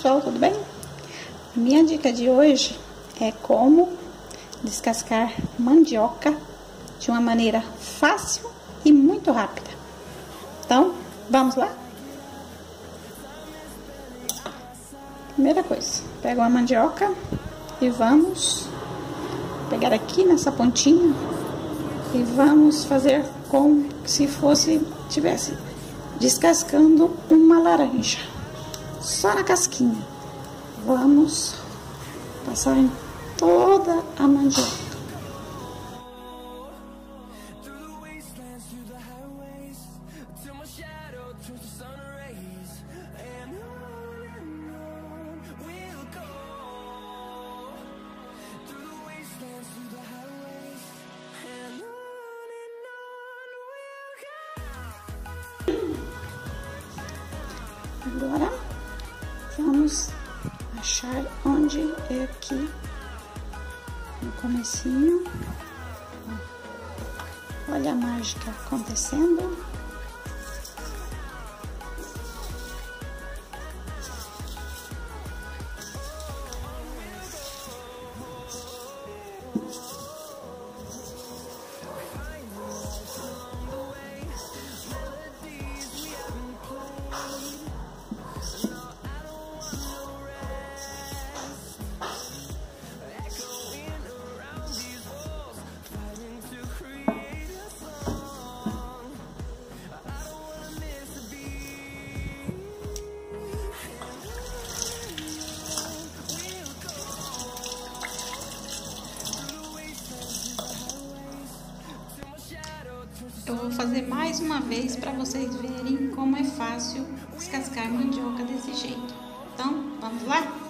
pessoal, tudo bem? Minha dica de hoje é como descascar mandioca de uma maneira fácil e muito rápida. Então, vamos lá? Primeira coisa, pega uma mandioca e vamos pegar aqui nessa pontinha e vamos fazer como se fosse tivesse descascando uma laranja só na casquinha. Vamos passar em toda a mandioca. Agora vamos achar onde é aqui no comecinho. Olha a mágica acontecendo. Vou fazer mais uma vez para vocês verem como é fácil descascar mandioca desse jeito. Então, vamos lá?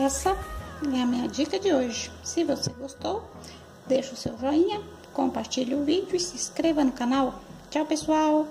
Essa é a minha dica de hoje. Se você gostou, deixa o seu joinha, compartilhe o vídeo e se inscreva no canal. Tchau, pessoal!